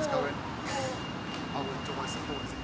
is going, I went to my supporters